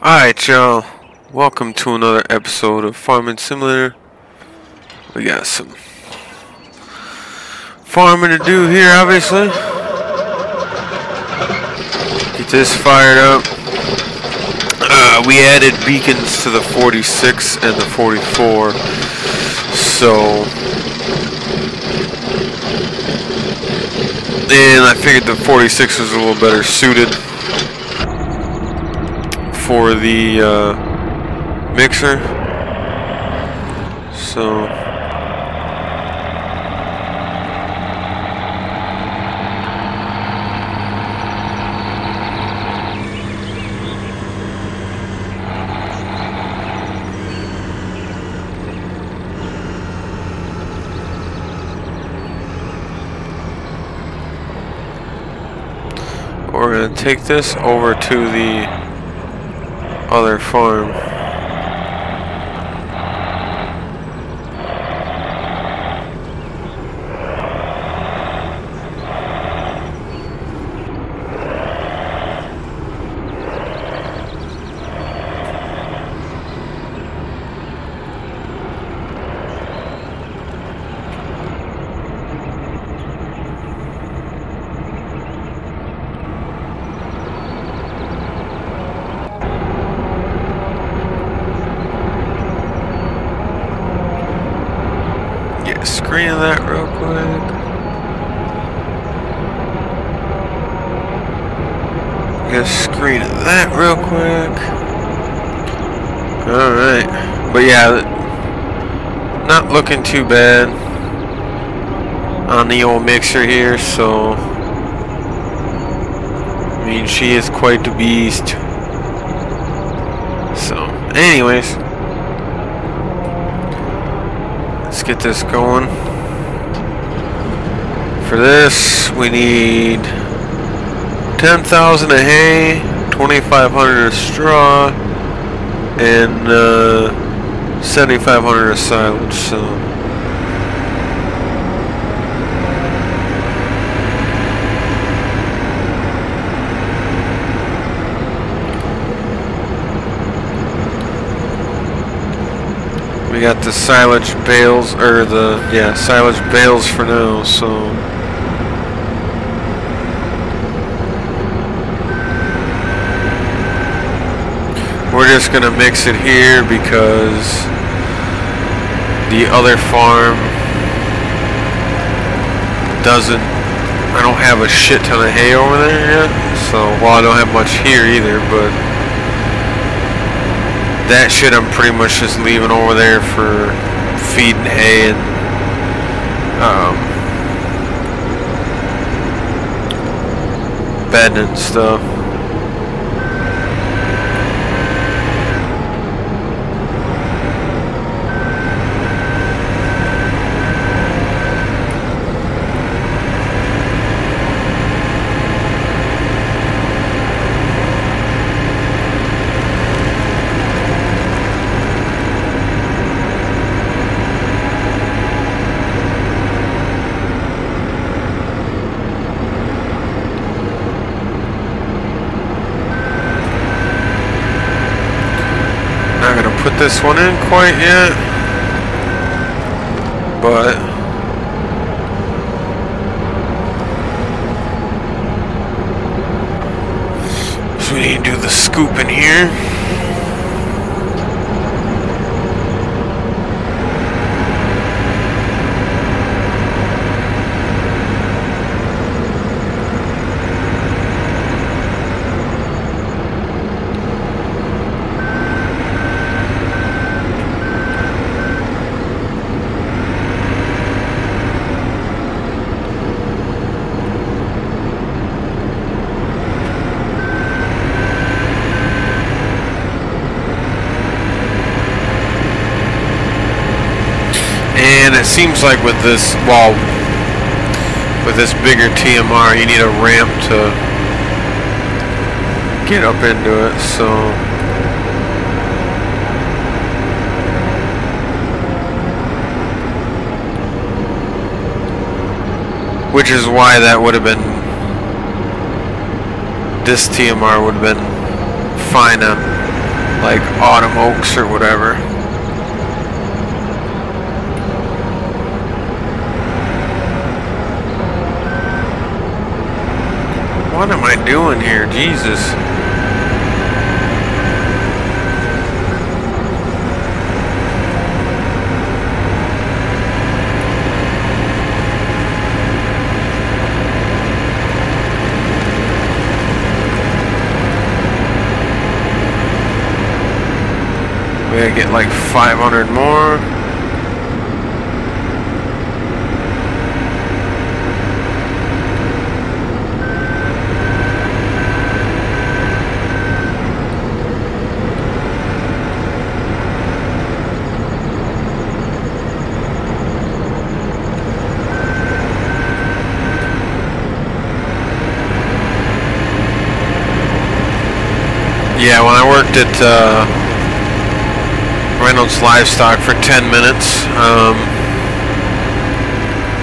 Alright, y'all. Welcome to another episode of Farming Simulator. We got some farming to do here, obviously. Get this fired up. Uh, we added beacons to the 46 and the 44. So... And I figured the 46 was a little better suited for the uh, mixer. So we're gonna take this over to the other farm. Get a screen of that real quick. Get a screen of that real quick. Alright. But yeah, not looking too bad on the old mixer here, so I mean she is quite the beast. So, anyways. Let's get this going. For this, we need 10,000 of hay, 2,500 of straw, and uh, 7,500 of silage. So. We got the silage bales, or the, yeah, silage bales for now, so. We're just gonna mix it here because the other farm doesn't, I don't have a shit ton of hay over there yet, so, well I don't have much here either, but that shit I'm pretty much just leaving over there for feeding hay and um, bedding and stuff. Not gonna put this one in quite yet, but so we need to do the scoop in here. And it seems like with this, well, with this bigger TMR, you need a ramp to get up into it, so... Which is why that would have been... This TMR would have been fine on like autumn oaks or whatever. What am I doing here? Jesus. We gotta get like 500 more. Yeah, when I worked at uh, Reynolds Livestock for 10 minutes, um,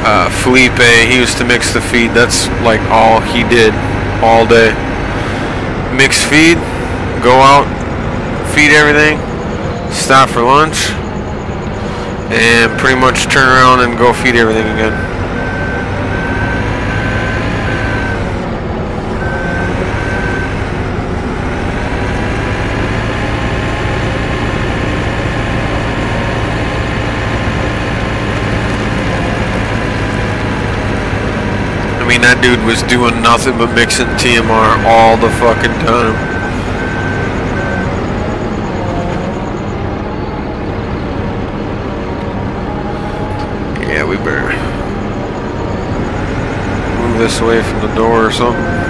uh, Felipe, he used to mix the feed. That's like all he did all day. Mix feed, go out, feed everything, stop for lunch, and pretty much turn around and go feed everything again. That dude was doing nothing but mixing TMR all the fucking time. Yeah, we better move this away from the door or something.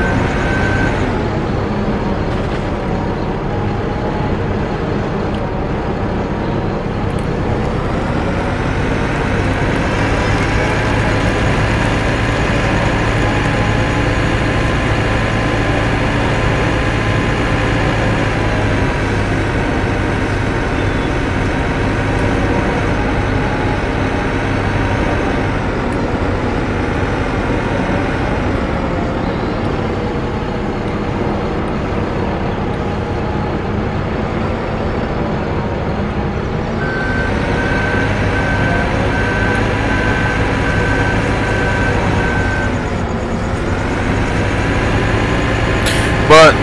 But,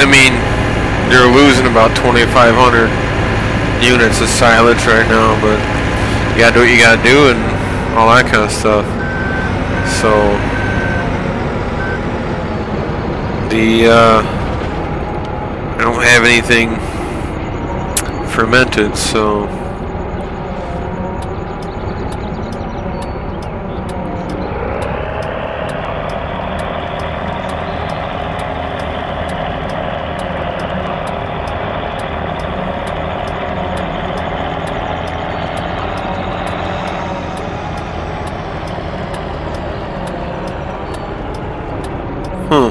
I mean, they're losing about 2,500 units of silage right now, but you gotta do what you gotta do and all that kind of stuff. So, the, uh, I don't have anything fermented, so. Huh.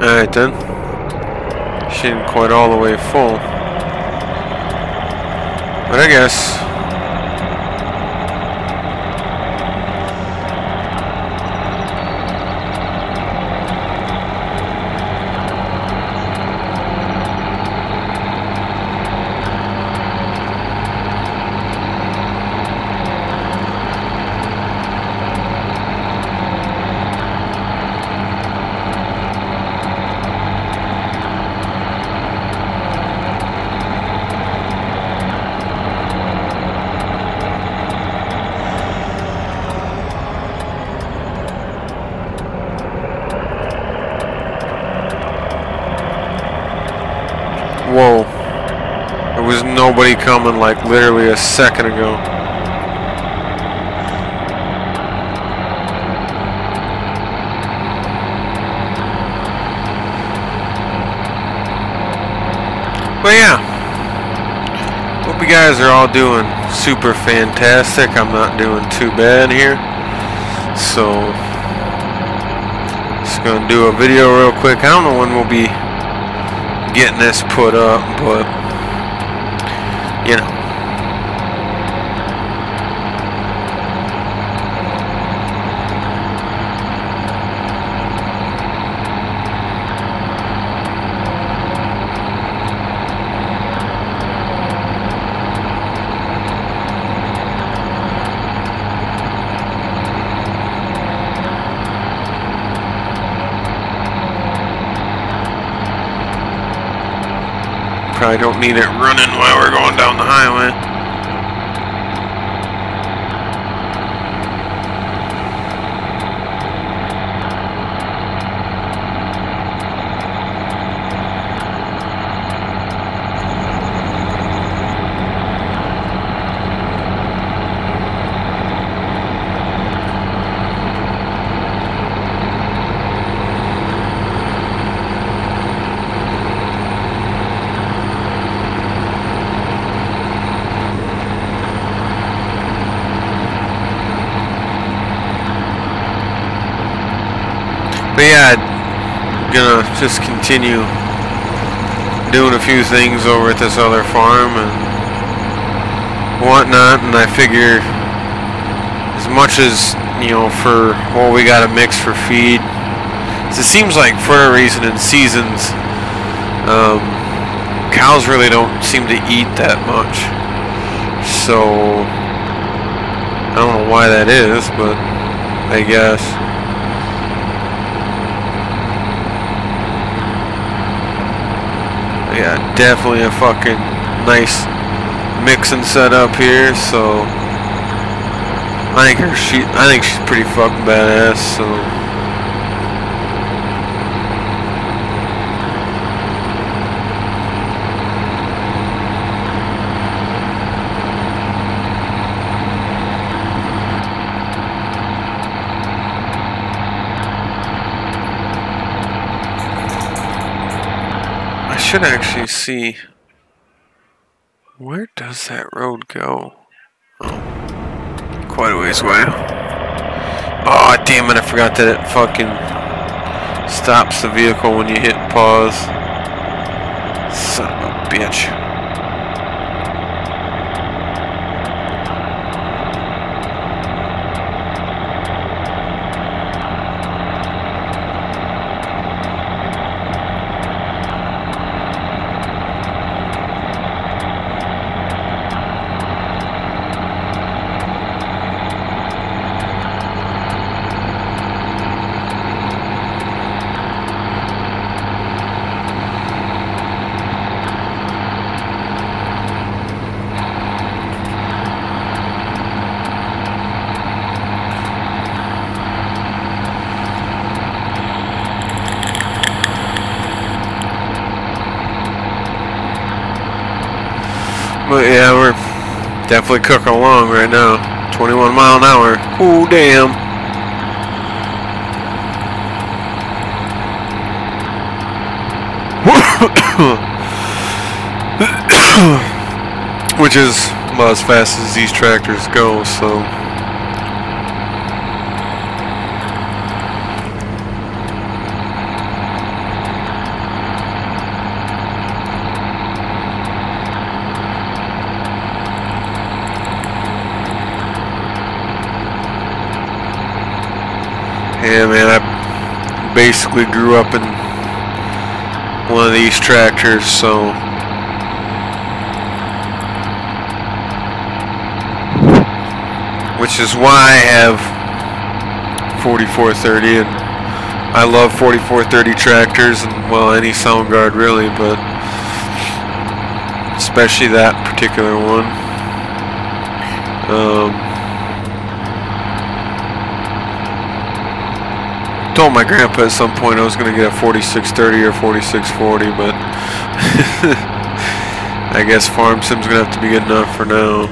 Alright then. Quite all the way full. But I guess. Whoa. There was nobody coming like literally a second ago. But yeah. Hope you guys are all doing super fantastic. I'm not doing too bad here. So, just gonna do a video real quick. I don't know when we'll be getting this put up, but you know. Probably don't need it running while we're going down the highway. But yeah, gonna just continue doing a few things over at this other farm and whatnot, and I figure as much as, you know, for what we gotta mix for feed, it seems like for a reason in seasons, um, cows really don't seem to eat that much. So, I don't know why that is, but I guess. yeah, definitely a fucking nice mixing setup here. So I think her she I think she's pretty fucking badass. So. Should actually see where does that road go? Oh, quite a ways away. Oh, damn it, I forgot that it fucking stops the vehicle when you hit pause. Son of a bitch. But yeah, we're definitely cooking along right now. 21 mile an hour. Oh, damn. Which is about as fast as these tractors go, so... Yeah, man, I basically grew up in one of these tractors, so which is why I have 4430 and I love 4430 tractors and well any Sound-Gard really, but especially that particular one. Um, told my grandpa at some point I was going to get a 4630 or 4640, but I guess farm sim's going to have to be good enough for now.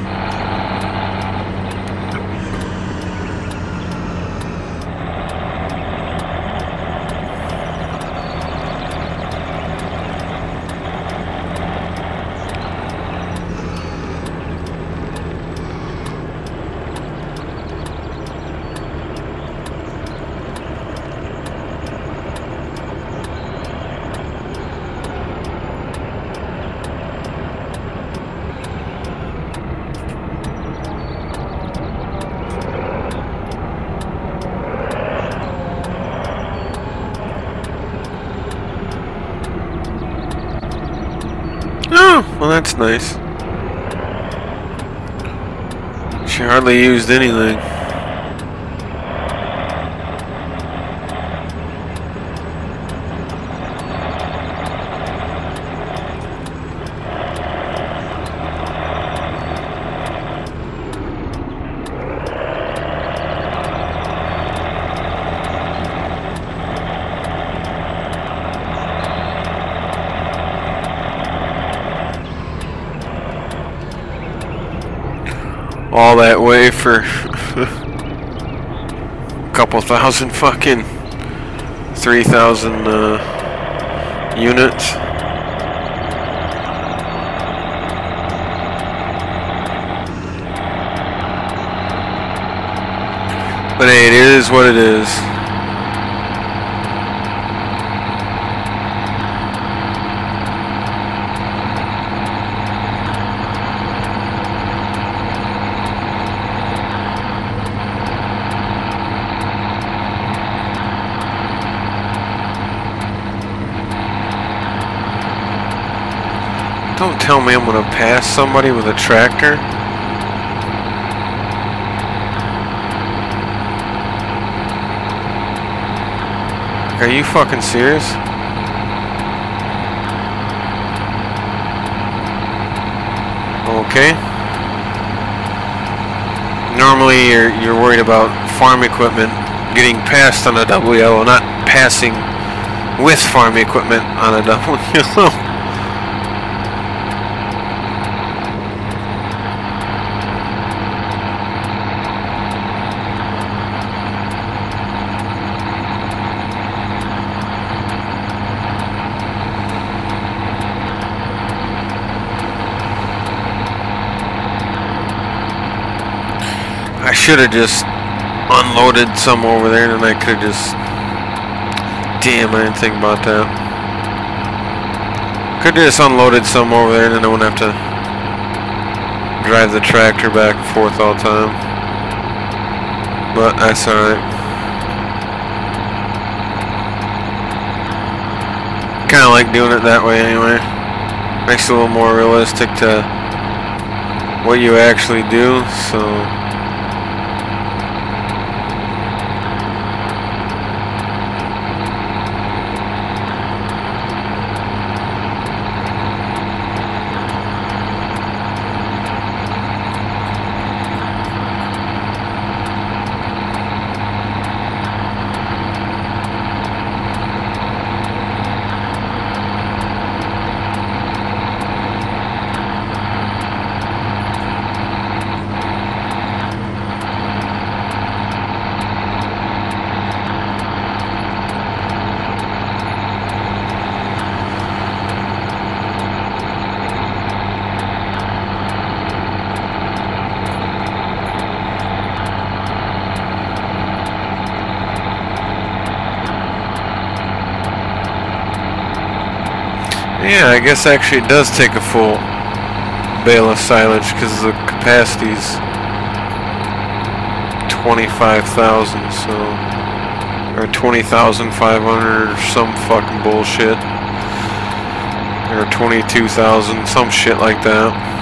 Well, that's nice. She hardly used anything. That way for a couple thousand fucking 3,000 uh, units. But hey, it is what it is. Don't tell me I'm gonna pass somebody with a tractor. Are you fucking serious? Okay. Normally you're you're worried about farm equipment getting passed on a double yellow, not passing with farm equipment on a double yellow. I should have just unloaded some over there and I could have just... Damn, I didn't think about that. Could have just unloaded some over there and then I wouldn't have to drive the tractor back and forth all the time. But that's alright. Kind of like doing it that way anyway. Makes it a little more realistic to what you actually do, so... Yeah, I guess actually it does take a full bale of silage because the capacity's 25,000, so or 20,500 or some fucking bullshit. Or 22,000, some shit like that.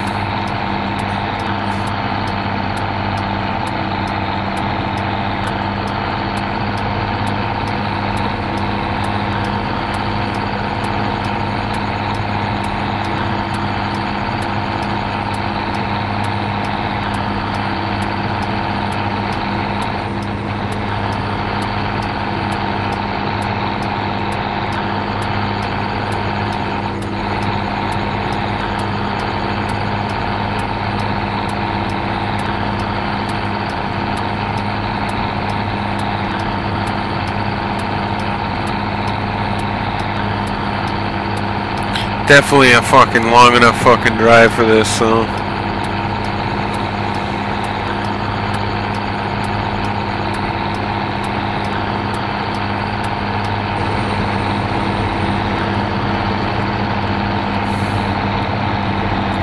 Definitely a fucking long enough fucking drive for this, so.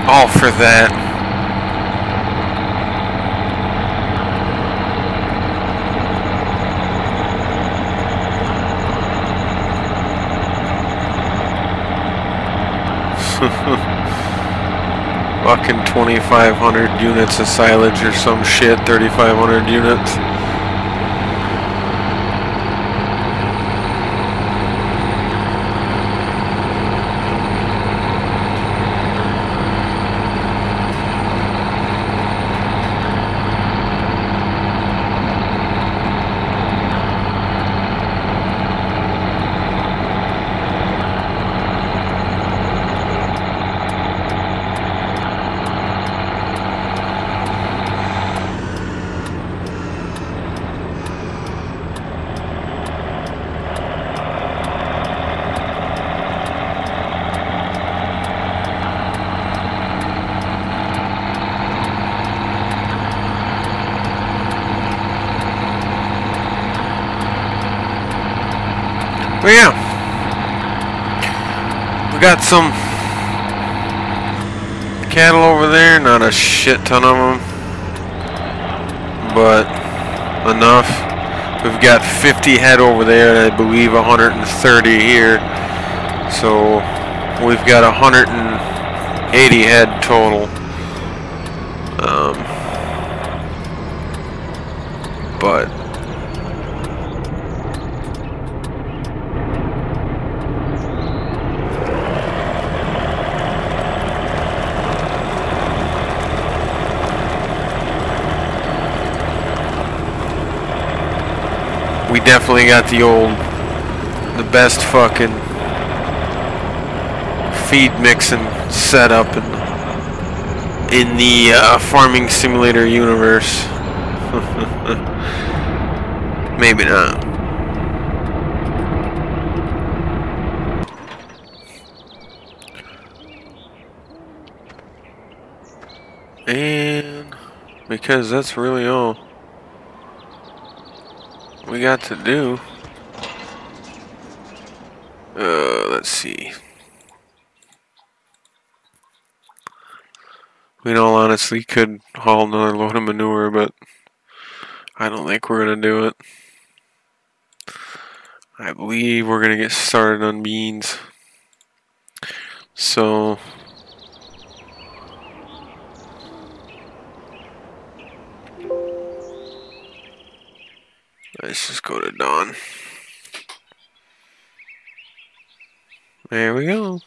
All for that. Fucking 2,500 units of silage or some shit, 3,500 units. But yeah, we got some cattle over there, not a shit ton of them, but enough. We've got 50 head over there I believe 130 here. So we've got 180 head total. Um, but we definitely got the old, the best fucking feed mixing setup in, in the uh, farming simulator universe. Maybe not. And because that's really all we got to do. Uh, let's see. We all honestly could haul another load of manure, but I don't think we're gonna do it. I believe we're gonna get started on beans. So To Dawn. There we go.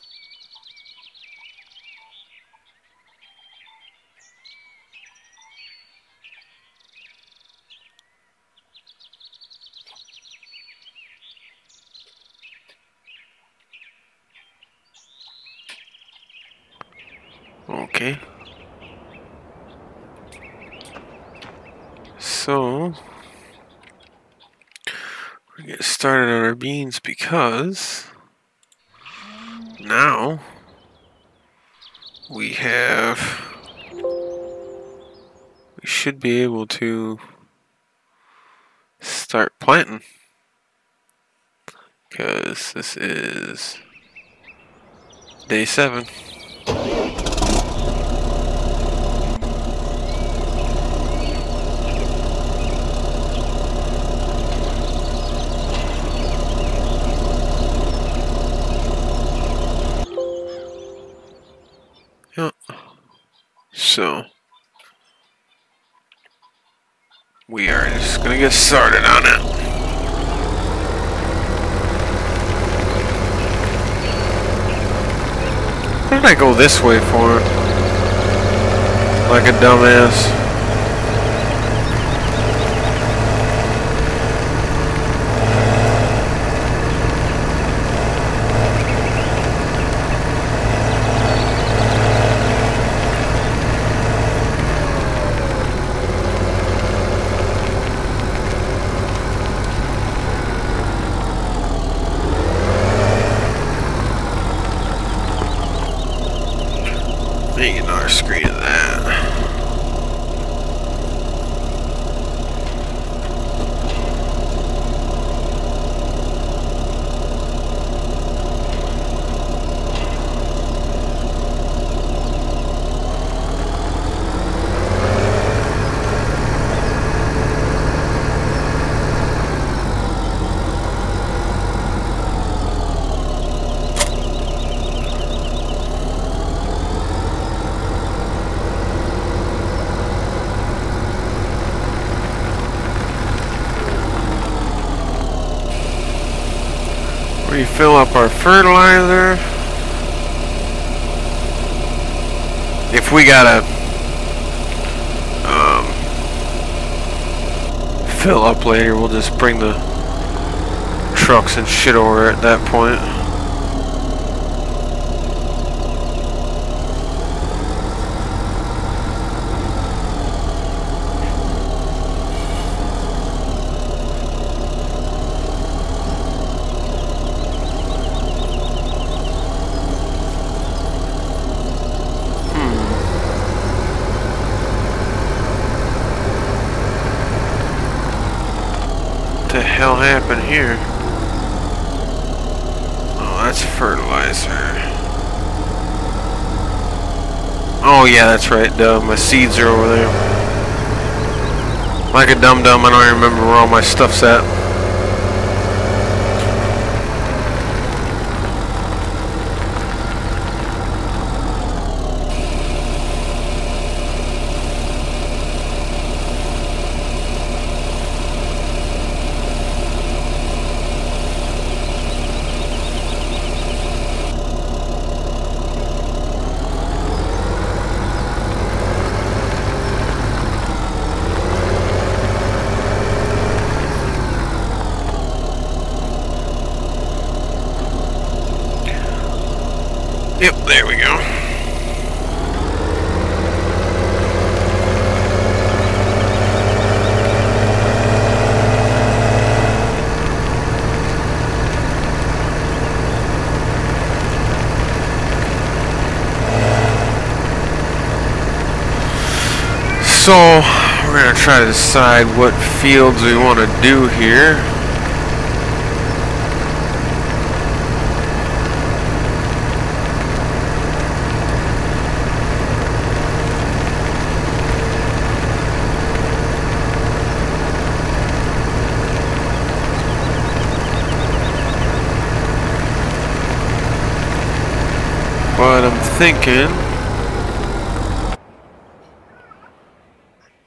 Okay. So, we get started on our beans because now we have we should be able to start planting because this is day seven. So we are just gonna get started on it. What did I go this way for? Like a dumbass. Make another screen of that. Refill up our fertilizer. If we gotta um, fill up later, we'll just bring the trucks and shit over at that point. the hell happened here? Oh, that's fertilizer. Oh yeah, that's right. Duh, my seeds are over there. Like a dum dum, I don't remember where all my stuff's at. Yep, there we go. So, we're going to try to decide what fields we want to do here. But I'm thinking.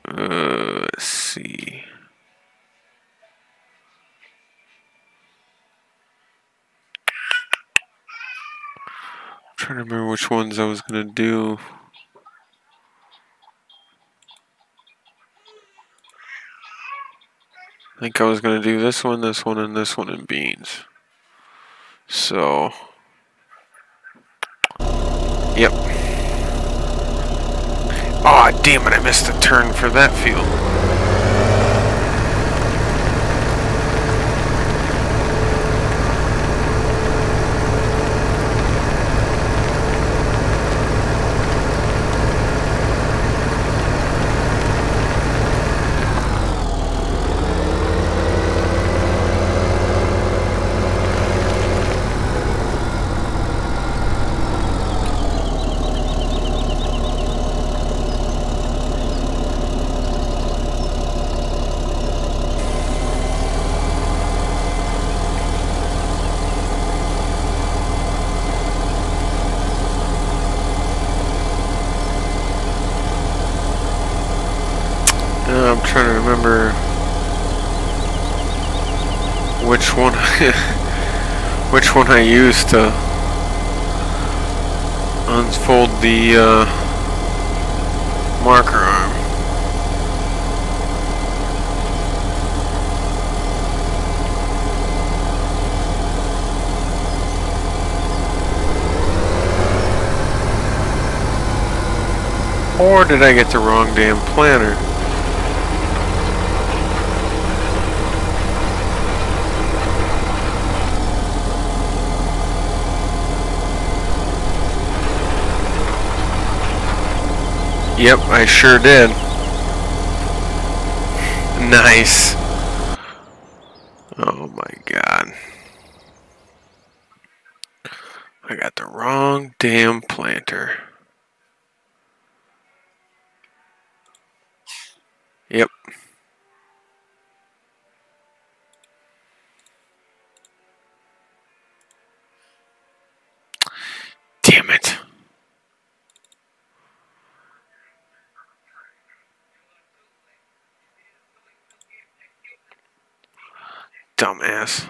Uh, let's see. I'm trying to remember which ones I was gonna do. I think I was gonna do this one, this one, and this one in beans. So. Yep. Aw, oh, damn it, I missed a turn for that field. Uh, I'm trying to remember which one I use to unfold the uh, marker arm. Or did I get the wrong damn planter? Yep, I sure did. Nice. Oh my god. I got the wrong damn planter. Yep. Damn it. Dumbass.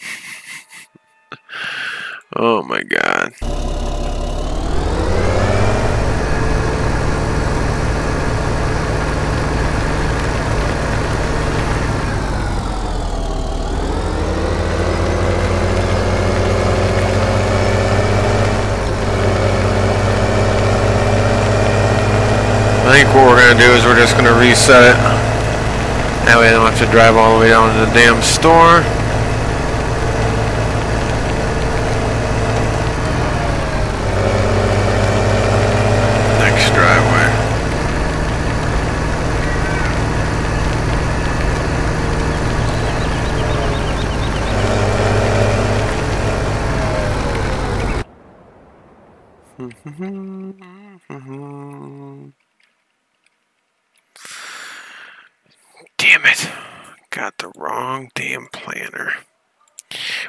oh my god. I think what we're going to do is we're just going to reset it. That way I don't have to drive all the way down to the damn store. Damn it. Got the wrong damn planter.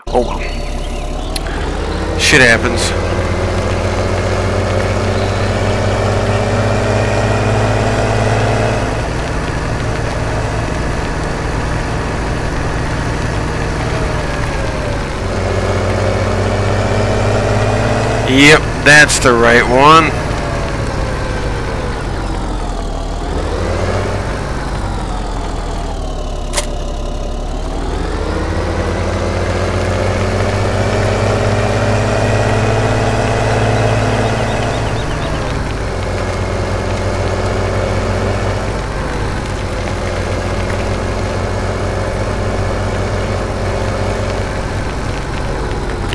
Oh well. Shit happens. Yep, that's the right one.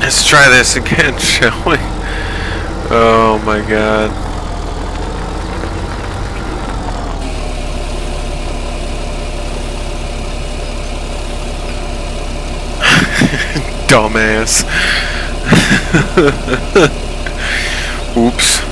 Let's try this again, shall we? Oh my god. Dumbass. Oops.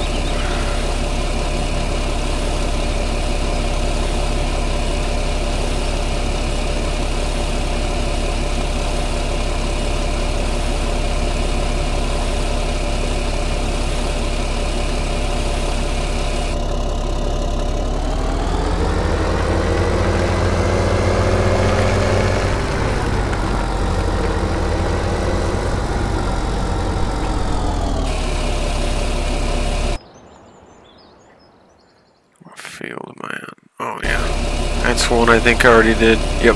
What field am I on? Oh yeah. That's one I think I already did. Yep.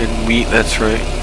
In wheat, that's right.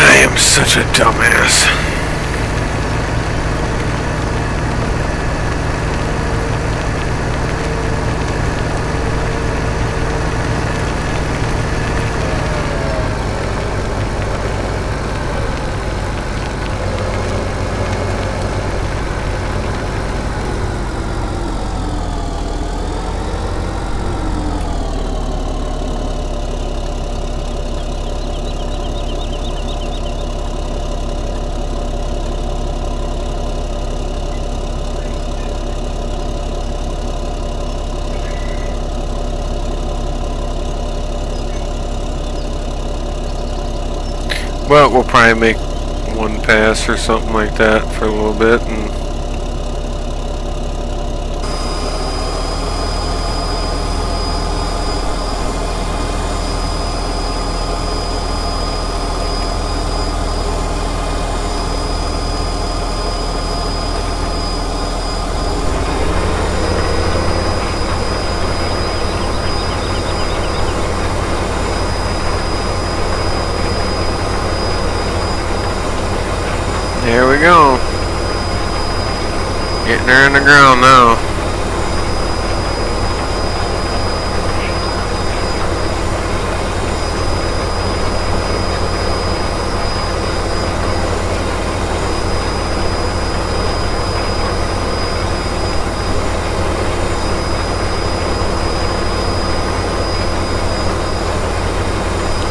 I am such a dumbass. Well, probably make one pass or something like that for a little bit and There we go. Her in the ground now.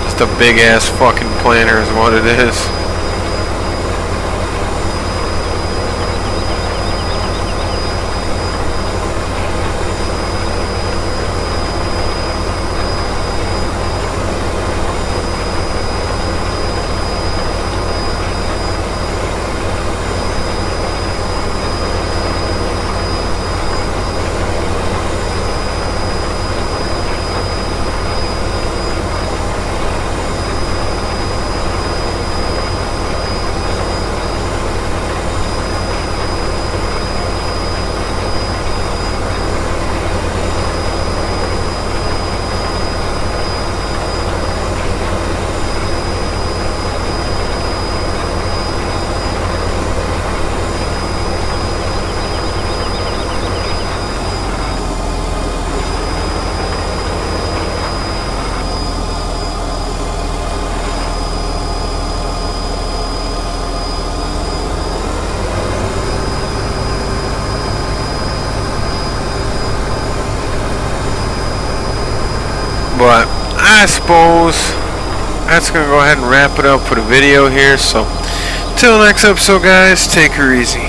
Just a big ass fucking planter is what it is. Suppose that's gonna go ahead and wrap it up for the video here. So, till next episode, guys, take her easy.